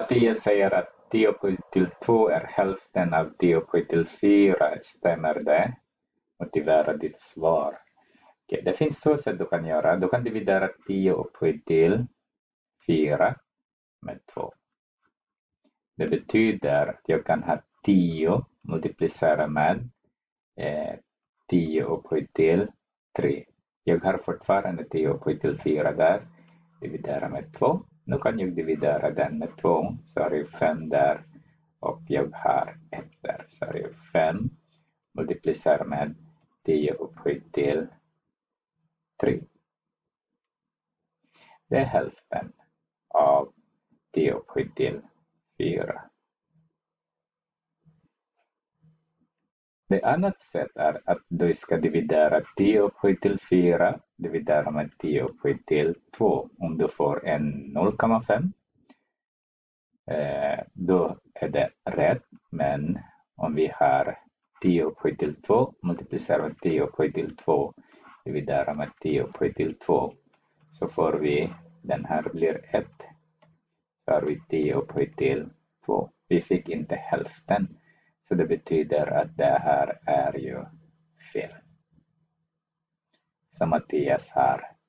Mattias säger att 10 upphöjt till 2 är hälften av 10 upphöjt till 4. Stämmer det? Motivera ditt svar. Okay, det finns två sätt du kan göra. Du kan dividera 10 upphöjt till 4 med 2. Det betyder att jag kan ha 10 multiplicera med eh, 10 upphöjt till 3. Jag har fortfarande 10 upphöjt till 4 där. Dividera med 2. Nu kan jag dividera den med 2, så har jag 5 där och jag har 1 där. Så har jag 5 multiplicera med 10 upphöjt till 3. Det är hälften av 10 upphöjt till 4. Det annat sätt är att du ska dividera 10 upphöjt till 4 dividera med 10 upphöjt till 2. Om du får en 0,5 eh, då är det rätt. Men om vi har 10 upphöjt till 2 multiplicerar med 10 upphöjt till 2 dividerar med 10 upphöjt till 2 så får vi den här blir 1 så har vi 10 upphöjt till 2. Vi fick inte hälften så det betyder att det här är ju fel. Så Mattias har